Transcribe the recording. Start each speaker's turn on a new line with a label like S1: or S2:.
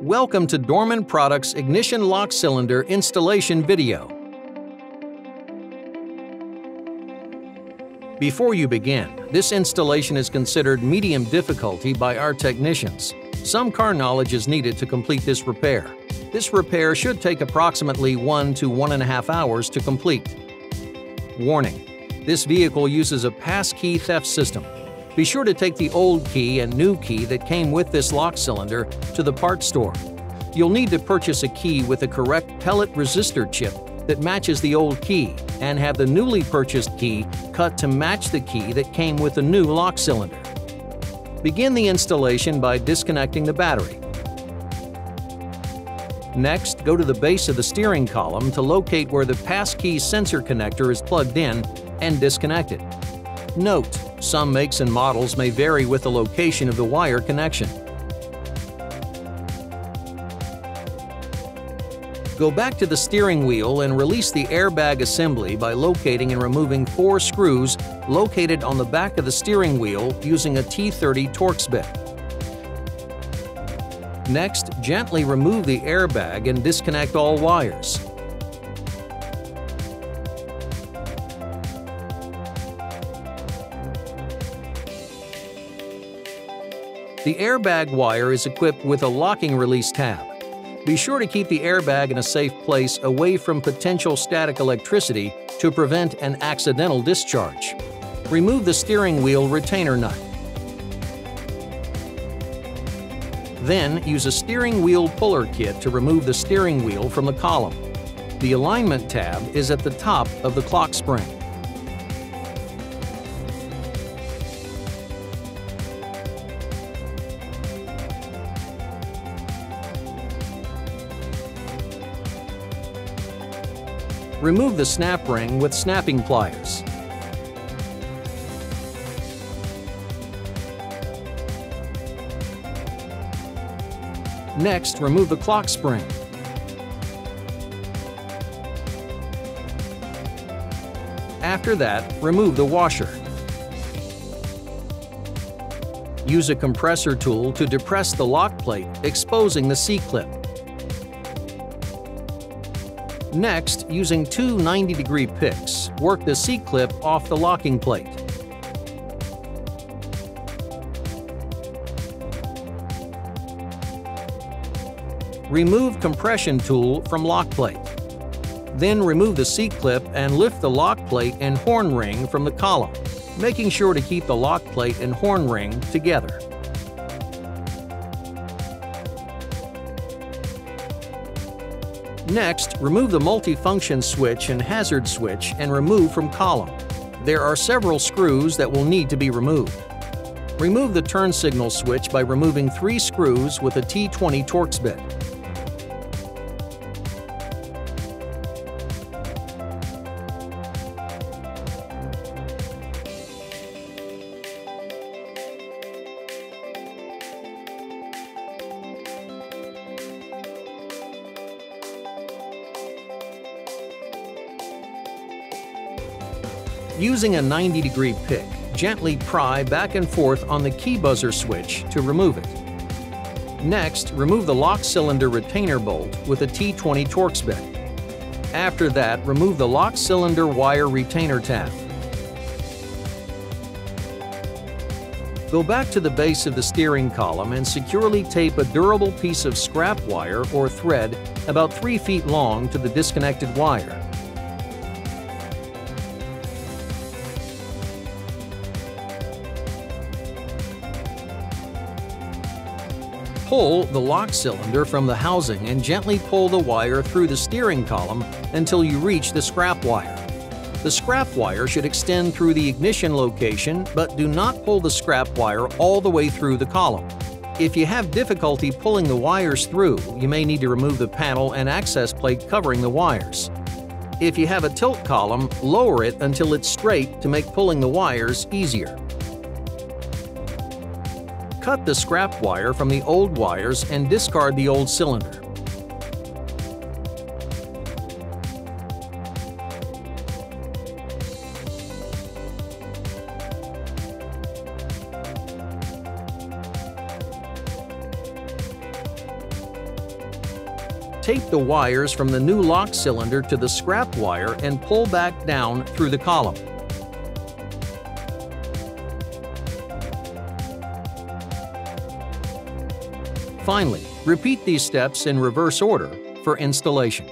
S1: Welcome to Dorman Products Ignition Lock Cylinder Installation Video. Before you begin, this installation is considered medium difficulty by our technicians. Some car knowledge is needed to complete this repair. This repair should take approximately 1 to 1.5 hours to complete. Warning: This vehicle uses a pass-key theft system. Be sure to take the old key and new key that came with this lock cylinder to the parts store. You'll need to purchase a key with the correct pellet resistor chip that matches the old key and have the newly purchased key cut to match the key that came with the new lock cylinder. Begin the installation by disconnecting the battery. Next, go to the base of the steering column to locate where the passkey sensor connector is plugged in and disconnect it. Note, some makes and models may vary with the location of the wire connection. Go back to the steering wheel and release the airbag assembly by locating and removing four screws located on the back of the steering wheel using a T30 Torx bit. Next, gently remove the airbag and disconnect all wires. The airbag wire is equipped with a locking release tab. Be sure to keep the airbag in a safe place away from potential static electricity to prevent an accidental discharge. Remove the steering wheel retainer nut. Then use a steering wheel puller kit to remove the steering wheel from the column. The alignment tab is at the top of the clock spring. Remove the snap ring with snap ring pliers. Next, remove the clock spring. After that, remove the washer. Use a compressor tool to depress the lock plate, exposing the C-clip. Next, using two 90-degree picks, work the C-clip off the locking plate. Remove compression tool from lock plate. Then remove the C-clip and lift the lock plate and horn ring from the column, making sure to keep the lock plate and horn ring together. Next, remove the multifunction switch and hazard switch and remove from column. There are several screws that will need to be removed. Remove the turn signal switch by removing three screws with a T20 Torx bit. Using a 90 degree pick, gently pry back and forth on the key buzzer switch to remove it. Next, remove the lock cylinder retainer bolt with a T20 Torx bit. After that, remove the lock cylinder wire retainer tab. Go back to the base of the steering column and securely tape a durable piece of scrap wire or thread about 3 feet long to the disconnected wire. Pull the lock cylinder from the housing and gently pull the wire through the steering column until you reach the scrap wire. The scrap wire should extend through the ignition location, but do not pull the scrap wire all the way through the column. If you have difficulty pulling the wires through, you may need to remove the panel and access plate covering the wires. If you have a tilt column, lower it until it's straight to make pulling the wires easier. Cut the scrap wire from the old wires and discard the old cylinder. Tape the wires from the new lock cylinder to the scrap wire and pull back down through the column. Finally, repeat these steps in reverse order for installation.